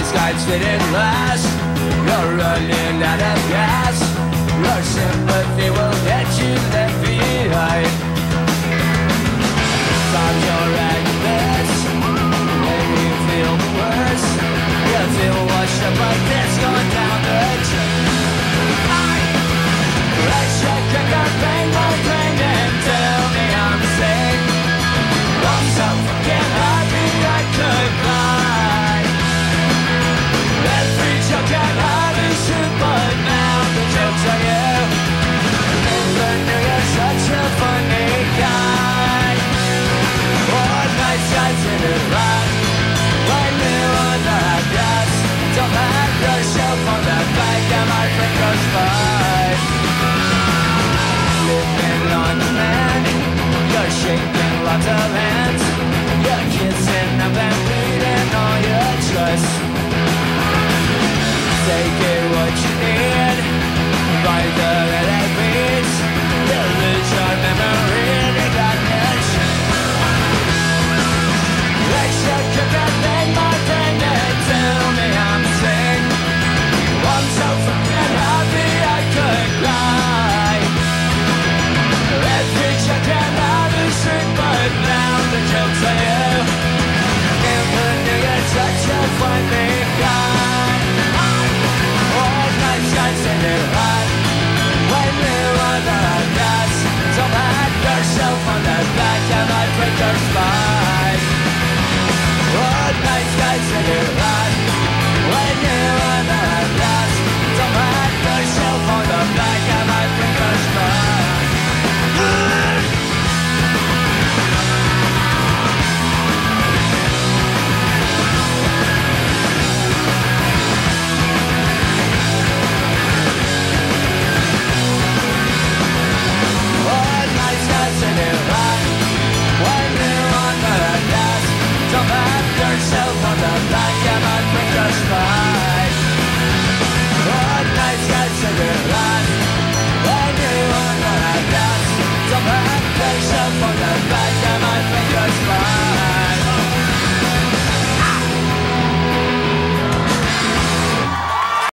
these lights didn't last. You're running out of gas. Your sympathy will get you take it. Send it high.